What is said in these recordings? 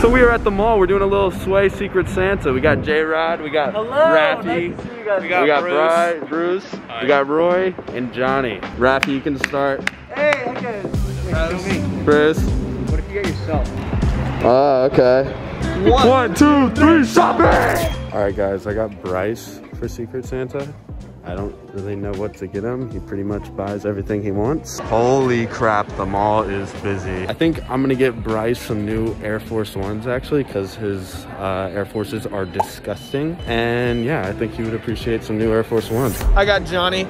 So we are at the mall. We're doing a little Sway Secret Santa. We got J Rod, we got Hello, Raffy, nice to see you guys. we got, We got Bri- Bruce, we got Roy, and Johnny. Raffy, you can start. Hey, okay. bruce What if you get yourself? Ah, okay. One, two, three, shopping! All right, guys, I got Bryce for Secret Santa. I don't really know what to get him. He pretty much buys everything he wants. Holy crap, the mall is busy. I think I'm gonna get Bryce some new Air Force Ones actually, because his uh, Air Forces are disgusting. And yeah, I think he would appreciate some new Air Force Ones. I got Johnny.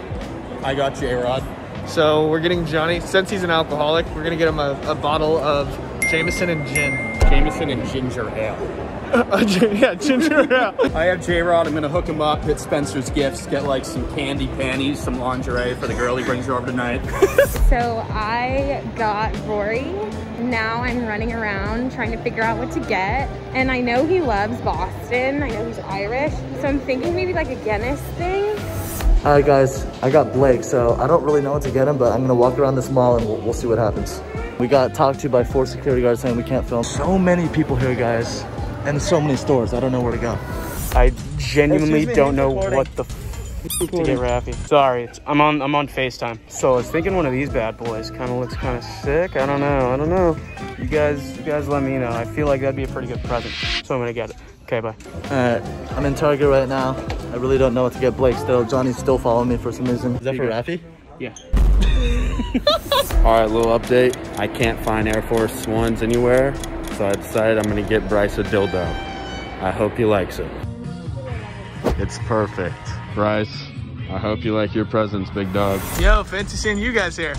I got J-Rod. So we're getting Johnny, since he's an alcoholic, we're gonna get him a, a bottle of Jameson and gin. Jameson and ginger ale. Uh, yeah, ginger ale. I have J-Rod. I'm gonna hook him up, hit Spencer's Gifts, get like some candy panties, some lingerie for the girl he brings over tonight. So I got Rory. Now I'm running around trying to figure out what to get. And I know he loves Boston. I know he's Irish. So I'm thinking maybe like a Guinness thing. All right, guys. I got Blake, so I don't really know what to get him, but I'm gonna walk around this mall and we'll, we'll see what happens. We got talked to by four security guards saying we can't film. So many people here, guys, and so many stores. I don't know where to go. I genuinely me, don't know recording. what the f to get Raffy. Sorry, it's, I'm on I'm on FaceTime. So I was thinking one of these bad boys kind of looks kind of sick. I don't know. I don't know. You guys, you guys, let me know. I feel like that'd be a pretty good present, so I'm gonna get it. Okay, bye. All right, I'm in Target right now. I really don't know what to get Blake still. Johnny's still following me for some reason. Is that for Raffy? Yeah. All right, little update. I can't find Air Force Ones anywhere, so I decided I'm gonna get Bryce a dildo. I hope he likes it. It's perfect. Bryce, I hope you like your presents, big dog. Yo, fancy seeing you guys here.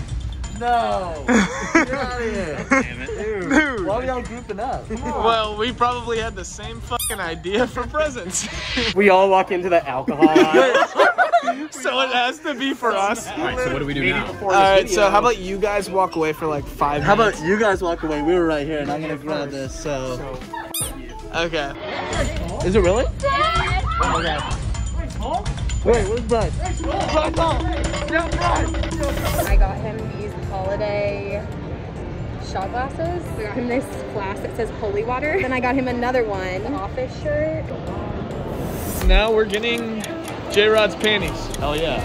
No! Get out of here! Damn it. Dude. Why are y'all grouping up? Well, we probably had the same fucking idea for presents. We all walk into the alcohol aisle. so it has to be for us. All right, so what do we do now? All right, so how about you guys walk away for like five How minutes? about you guys walk away? We were right here, and I'm gonna grab this. So, Okay. is it really? Wait, where's Bryce? I got him these holiday shot glasses. I got him this glass that says holy water. Then I got him another one, office shirt. Now we're getting J Rod's panties Hell yeah.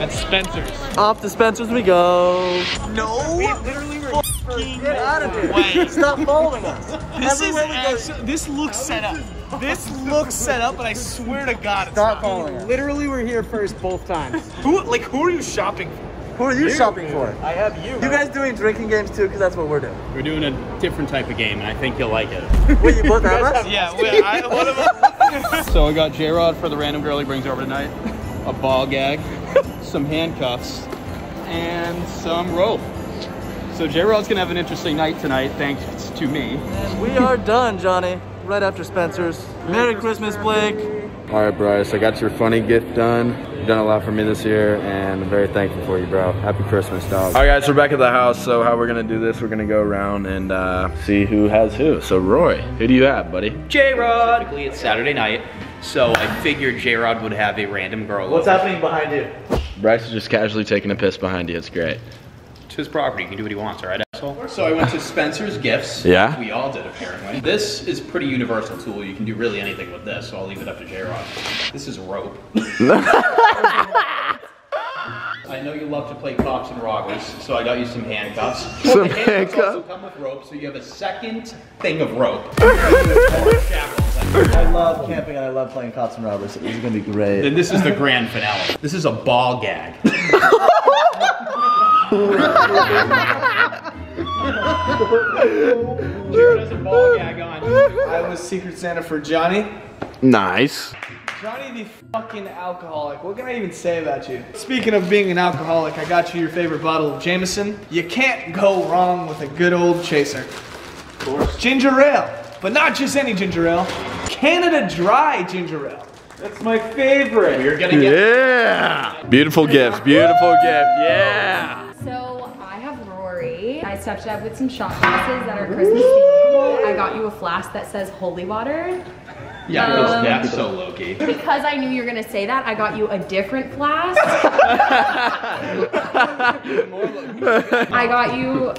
And Spencer's. Off to Spencer's we go. No We literally fucking Get out of here. way. Stop following us. This is Everywhere we go. actually, this looks set up. This looks set up, but I swear to God, it's Stop not. following us. Literally, we're here first both times. Who, like, who are you shopping for? Who are you shopping for? I have you. You guys doing drinking games too? Because that's what we're doing. We're doing a different type of game, and I think you'll like it. Wait, you both have us? Yeah, wait, I, what am I? So I got J-Rod for the random girl he brings over tonight, a ball gag, some handcuffs, and some rope. So J-Rod's gonna have an interesting night tonight, thanks to me. We are done, Johnny. Right after Spencer's. Merry Christmas, Blake. All right, Bryce, I got your funny gift done. You've done a lot for me this year, and I'm very thankful for you, bro. Happy Christmas, dog. All right, guys, we're back at the house. So how we're gonna do this? We're gonna go around and uh, see who has who. So Roy, who do you have, buddy? J-Rod. Typically, it's Saturday night, so I figured J-Rod would have a random girl. What's over. happening behind you? Bryce is just casually taking a piss behind you. It's great. It's his property. He can do what he wants, all right, asshole? So I went to Spencer's Gifts. Yeah? We all did, apparently. This is pretty universal tool. You can do really anything with this, so I'll leave it up to J-Rod. This is rope. I know you love to play cops and robbers, so I got you some handcuffs. Some the handcuffs also handcuffs. come with rope, so you have a second thing of rope. I love camping and I love playing cops and robbers. This is gonna be great. Then this is the grand finale. This is a ball gag. Jared has a ball gag on. I was Secret Santa for Johnny. Nice. Johnny the fucking alcoholic. What can I even say about you? Speaking of being an alcoholic, I got you your favorite bottle of Jameson. You can't go wrong with a good old chaser. Of course. Ginger ale. But not just any ginger ale. Canada Dry ginger ale. That's my favorite. We're gonna get Yeah. Beautiful gift. Beautiful gift. Yeah. So I have Rory. I stepped up with some shot glasses that are Christmas themed. I got you a flask that says holy water. Yeah, Um, that's so low key. Because I knew you were gonna say that, I got you a different flask. I got you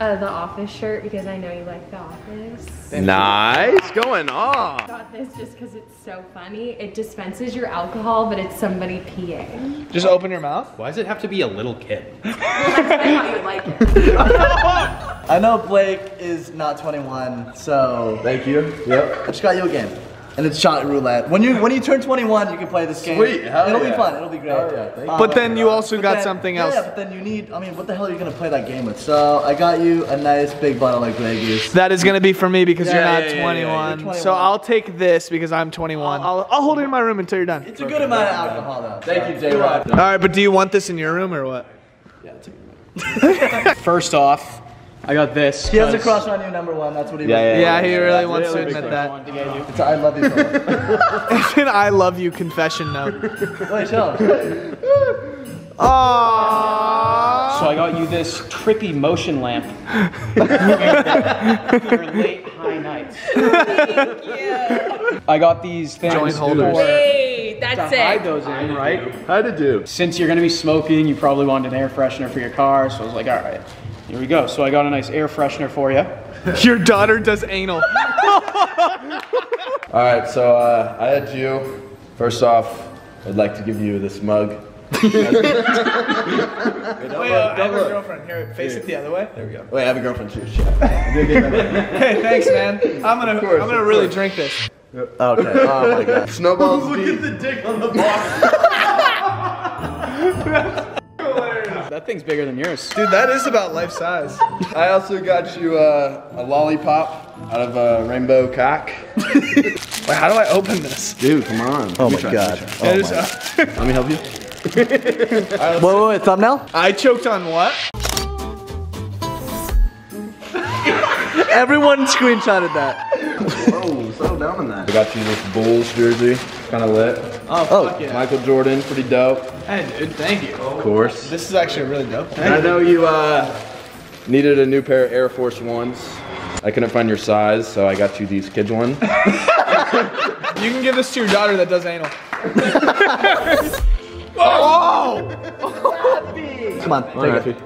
uh, the Office shirt because I know you like The Office. Nice. Going off. got this just because it's so funny. It dispenses your alcohol, but it's somebody peeing. Just open your mouth. Why does it have to be a little kid? I thought you like it. I know Blake is not 21, so Thank you. Yep. I just got you a game. And it's shot roulette. When you when you turn 21, you can play this game. Sweet, hell It'll yeah. be fun. It'll be great. Hell yeah, thank. Um, But then you also got then- something yeah, else. Yeah, but then you need. I mean, what the hell are you gonna play that game with? So I got you a nice big bottle of Grey Goose. That is gonna be for me because Yeah, you're not yeah, yeah, yeah, 21. you're 21. So I'll take this because I'm 21. I'll, I'll hold it in my room until you're done. It's a good amount of alcohol though. Thank you, J Rod. All right, but do you want this in your room or what? Yeah. First off, I got this. He has a 'cause crush on you, number one. That's what he. Yeah, was- Yeah, he really wants to really big admit that. wanted to. It's a I love you. so much. It's an I love you confession note. Wait, chill. Aww. So I got you this trippy motion lamp for your late high nights. I got these things Joint holders. for- Hey, to that's hide those in, right? How to do? Since you're gonna be smoking, you probably wanted an air freshener for your car, so I was like, all right, here we go. So I got a nice air freshener for you. Your daughter does anal. All right, so uh, I had you. First off, I'd like to give you this mug. Wait, uh, I have a girlfriend. Here, face it the other way. There we go. Wait, I have a girlfriend too. Shit. Hey, thanks, man. I'm gonna, course, I'm gonna really course. drink this. Okay. Oh my god. Snowballs Look deep. That thing's bigger than yours. Dude, that is about life size. I also got you uh, a lollipop out of a rainbow cock. Wait, how do I open this? Dude, come on. Oh my god. Oh It is- my. Let me help you. Wait, wait, wait. Thumbnail? I choked on what? Everyone screenshotted that. I got you this Bulls jersey. Kind of lit. Oh, fuck yeah. Michael Jordan, pretty dope. Hey, dude, thank you. Of course. This is actually really dope. And I know you uh, needed a new pair of Air Force Ones. I couldn't find your size, so I got you these kids one. You can give this to your daughter that does anal. oh! Come on, take it.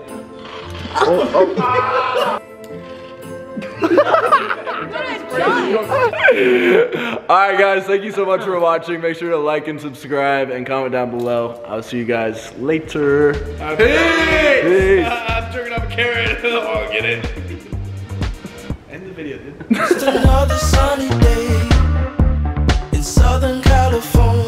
Alright guys, thank you so much for watching. Make sure to like and subscribe and comment down below. I'll see you guys later. Peace! Uh, I'm turning up a carrot. oh, get it. End the video, dude. Just another sunny day in Southern California.